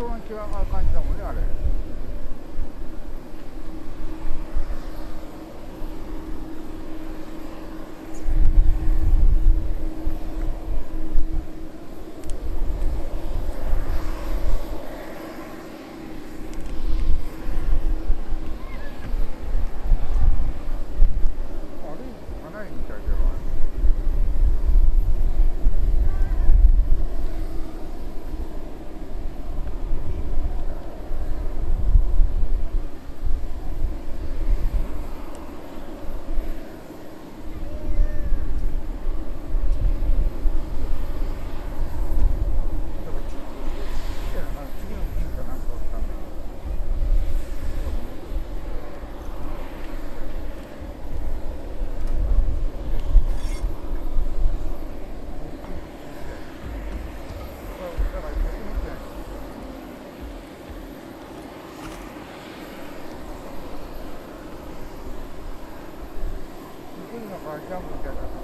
当の違う感じだもんねあれ。Bakacağım bu kadar.